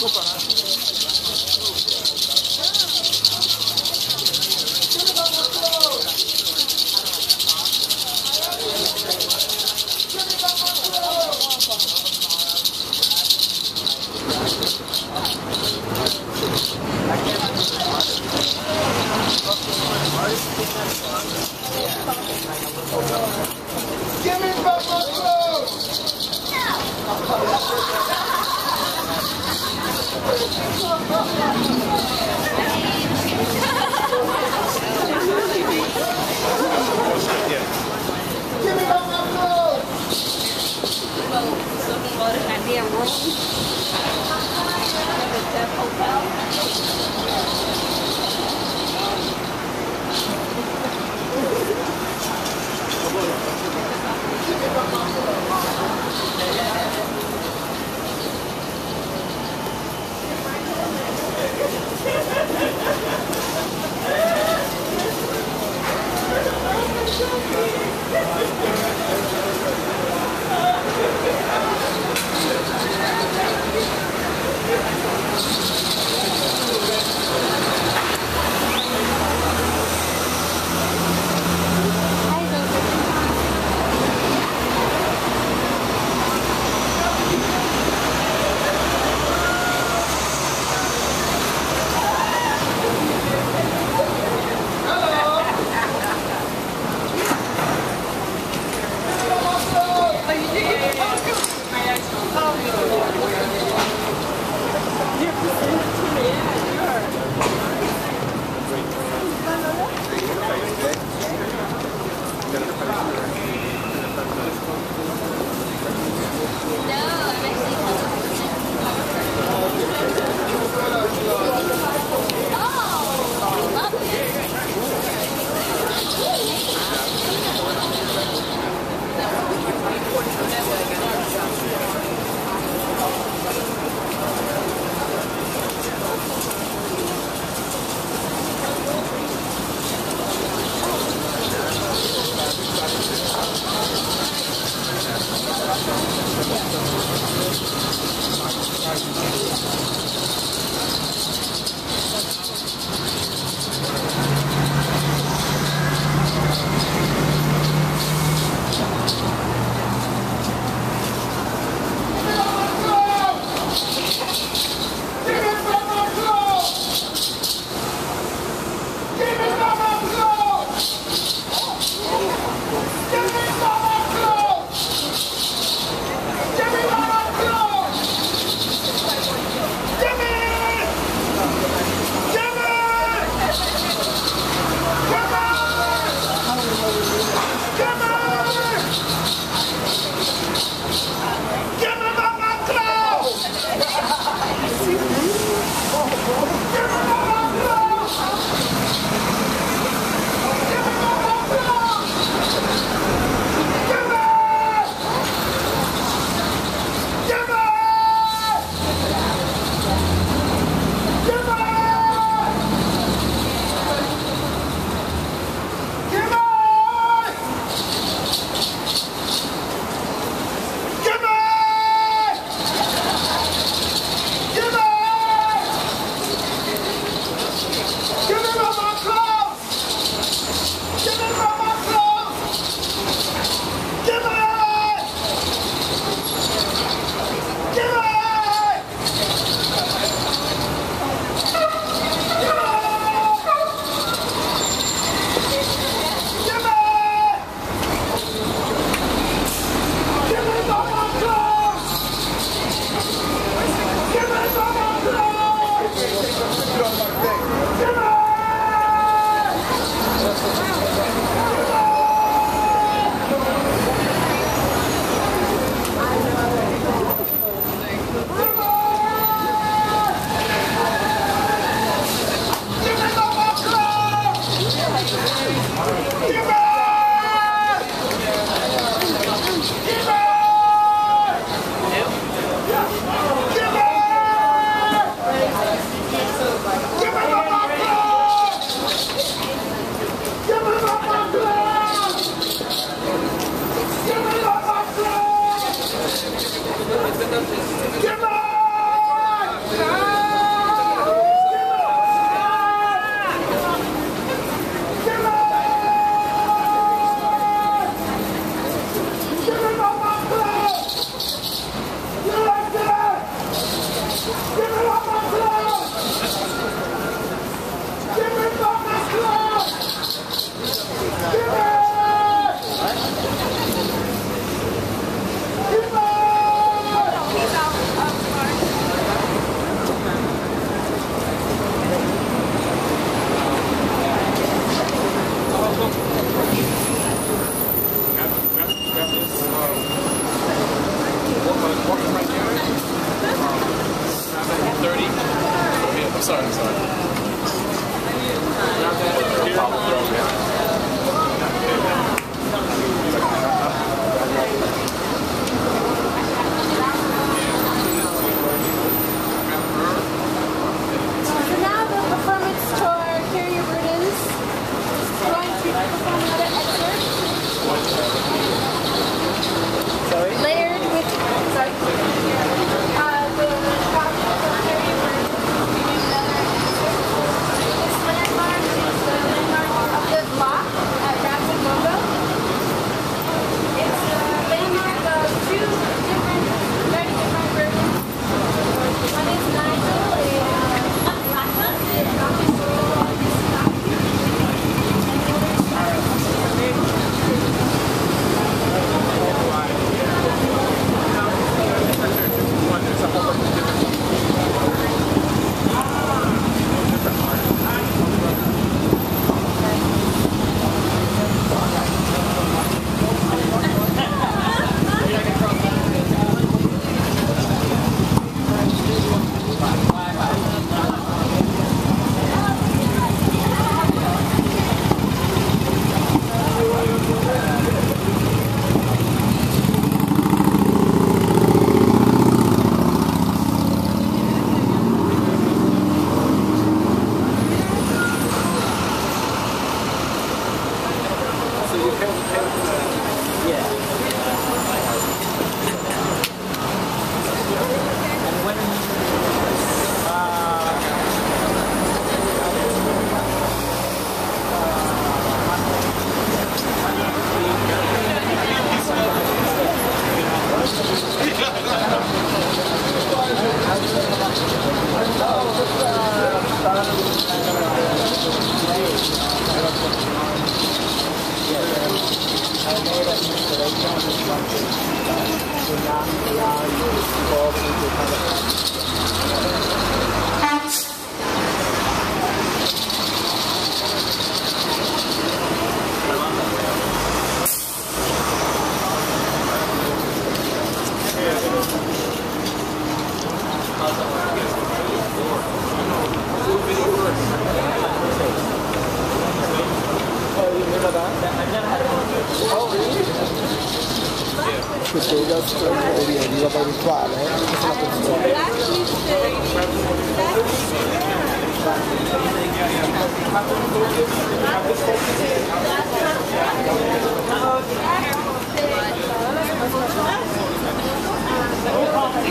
Сколько? 哥鸭子、鸭子、鸭子、鸭子，鸭子、鸭子、鸭子、鸭子。Questo è il nostro di roba virtuale, questa è la.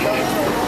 Thank